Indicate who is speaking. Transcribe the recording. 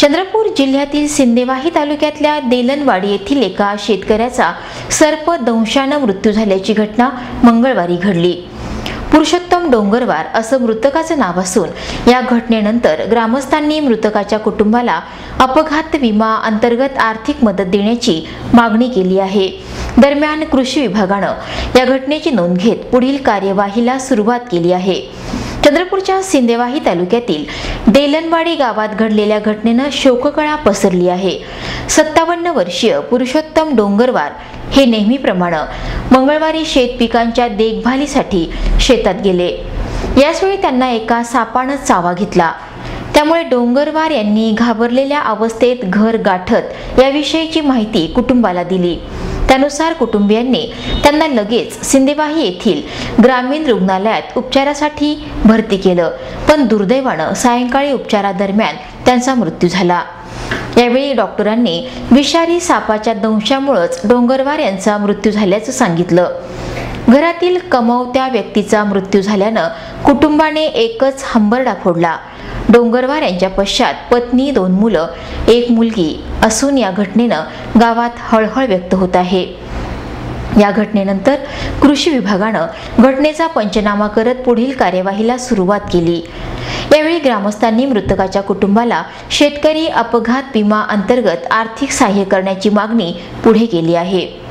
Speaker 1: चंद्रपूर जिल्ह्यातील सिंदेवाही तालुक्यातल्या देलनवाडी येथील एका शेतकऱ्याचा सर्प दंशानं मृत्यू झाल्याची घटना मंगळवारी घडली. पुरुषोत्तम डोंगरवार असं मृतकाचं नाव असून या घटनेनंतर ग्रामस्थांनी मृतकाच्या कुटुंबाला अपघात विमा अंतर्गत आर्थिक मदत देण्याची मागणी केली आहे. दरम्यान कृषी विभागानं या घटनेची नोंद घेत पुढील कार्यवाहीला सुरुवात केली आहे. चंद्रपूरच्या सिंदेवाही तालुक्यातील देलनवाडी गावात घडलेल्या घटनेनं शोककळा पसरली आहे. सत्तावन्न वर्षीय पुरुषोत्तम डोंगरवार हे नेहमीप्रमाणे मंगळवारी शेत पिकांच्या देखभालीसाठी शेतात गेले. याचवेळी त्यांना एका सापानं चावा घेतला. त्यामुळे डोंगरवार यांनी घाबरलेल्या अवस्थेत घर गाठत याविषयीची माहिती कुटुंबाला दिली. त्यानुसार कुटुंबियांनी त्यांना लगेच सिंदेवाही येथील ग्रामीण रुग्णालयात उपचारासाठी भरती केलं. पण दुर्दैवानं सायंकाळी उपचारादरम्यान त्यांचा मृत्यू झाला. यावेळी डॉक्टरांनी विषारी सापाच्या दंशामुळेच डोंगरवार यांचा मृत्यू झाल्याचं सांगितलं. घरातील कमवत्या व्यक्तीचा मृत्यू झाल्यानं कुटुंबाने एकच हंबरडा फोडला. डोंगरवार यांच्या पश्चात पत्नी दोन मुलं एक मुलगी असून या घटनेनं गावात हळहळ व्यक्त होत आहे. या घटनेनंतर कृषी विभागानं घटनेचा पंचनामा करत पुढील कार्यवाहीला सुरुवात केली. यावेळी ग्रामस्थांनी मृतकाच्या कुटुंबाला शेतकरी अपघात विमा अंतर्गत आर्थिक सहाय्य करण्याची मागणी पुढे केली आहे.